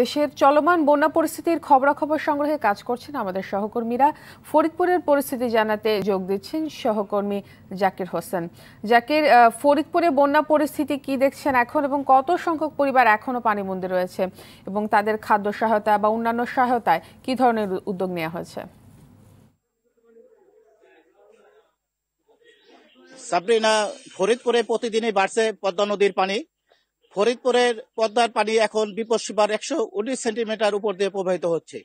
দেশের চলমান বন্যা পরিস্থিতির খবরাখবর সংগ্রহে কাজ করছেন আমাদের সহকর্মীরা। ফরিদপুরের পরিস্থিতি জানাতে যোগ দিচ্ছেন সহকর্মী জাকির হোসেন। জাকির ফরিদপুরে বন্যা পরিস্থিতি কি দেখছেন এখন এবং কত সংখ্যক পরিবার এখনও পানিবন্দী রয়েছে এবং তাদের খাদ্য সহায়তা বা অন্যান্য সহায়তায় কি ধরনের উদ্যোগ নেওয়া হয়েছে? সাবরিনা, ফরিদপুরে প্রতিদিনই বাড়ছে পদ্মা নদীর পানি। ফরিদপুরের পদ্মার পানি এখন বিপদসীমার একশো উনিশ সেন্টিমিটার উপর দিয়ে প্রবাহিত হচ্ছে।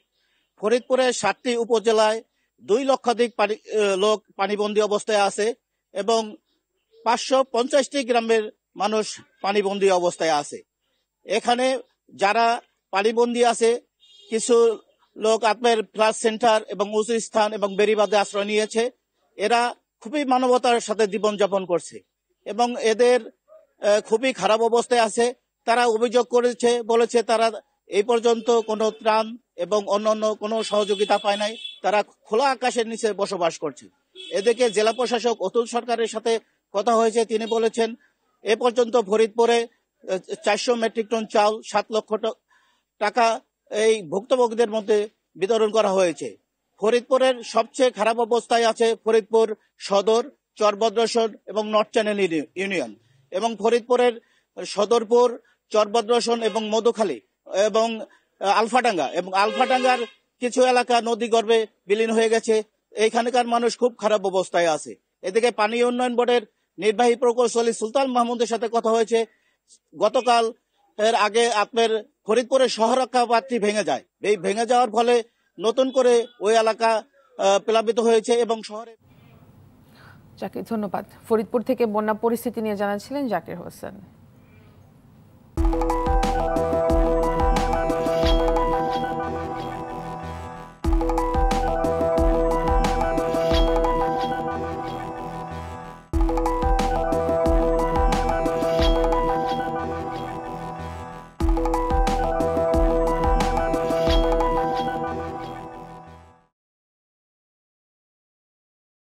ফরিদপুরের সাতটি উপজেলায় দুই লক্ষাধিক পানি লোক পানিবন্দী অবস্থায় আছে এবং পাঁচশো পঞ্চাশটি গ্রামের মানুষ পানিবন্দী অবস্থায় আছে। এখানে যারা পানিবন্দী আছে, কিছু লোক আত্মের ফ্লাশ সেন্টার এবং উঁচু স্থান এবং বেরিবাদে আশ্রয় নিয়েছে। এরা খুবই মানবতার সাথে জীবনযাপন করছে এবং এদের খুবই খারাপ অবস্থায় আছে। তারা অভিযোগ করেছে, বলেছে তারা এই পর্যন্ত কোনো ত্রাণ এবং অন্যান্য কোনো সহযোগিতা পায় নাই। তারা খোলা আকাশের নিচে বসবাস করছে। এদিকে জেলা প্রশাসক অতুল সরকারের সাথে কথা হয়েছে। তিনি বলেছেন, এ পর্যন্ত ফরিদপুরে চারশো মেট্রিক টন চাল, সাত লক্ষ টাকা এই ভুক্তভোগীদের মধ্যে বিতরণ করা হয়েছে। ফরিদপুরের সবচেয়ে খারাপ অবস্থায় আছে ফরিদপুর সদর চরভদ্রসন এবং নর্থ চ্যানেল ইউনিয়ন। এবং ফরিদপুরের সদরপুর চরভদ্রসন এবং মধুখালী এবং আলফাডাঙ্গা এবং আলফাডাঙ্গার কিছু এলাকা নদী গর্ভে বিলীন হয়ে গেছে। এইখানকার মানুষ খুব খারাপ অবস্থায় আছে। এদিকে পানি উন্নয়ন বোর্ডের নির্বাহী প্রকৌশলী সুলতান মাহমুদের সাথে কথা হয়েছে। গতকাল এর আগে আপনার ফরিদপুরের শহরক্ষা পাত্রী ভেঙে যায়। এই ভেঙে যাওয়ার ফলে নতুন করে ওই এলাকা প্লাবিত হয়েছে এবং শহরে জাকির ধন্যবাদ। ফরিদপুর থেকে বন্যা পরিস্থিতি নিয়ে জানাচ্ছিলেন জাকির হোসেন।